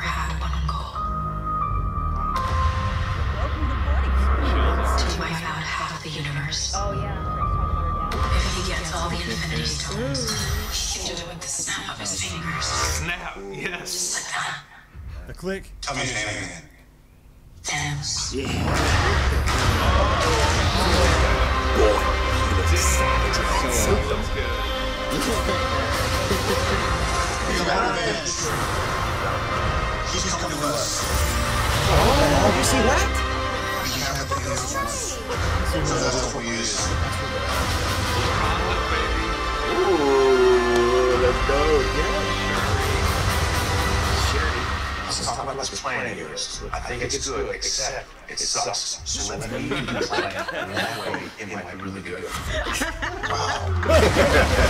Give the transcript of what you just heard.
had one goal. To wipe out half of the universe. Oh, yeah. If he gets all the Infinity Stones, he can do it with the snap of his fingers. Snap, yes. Just like that. The click. Tell me Yeah. Oh. Boy. So good. He's coming to us. Oh, you see that? We have the Hulk. So that's what he is. Ooh, let's go. Let's talk about this plan of yours. I think it's good, except it sucks. So let me do the plan. And that way, it might be really good. Wow.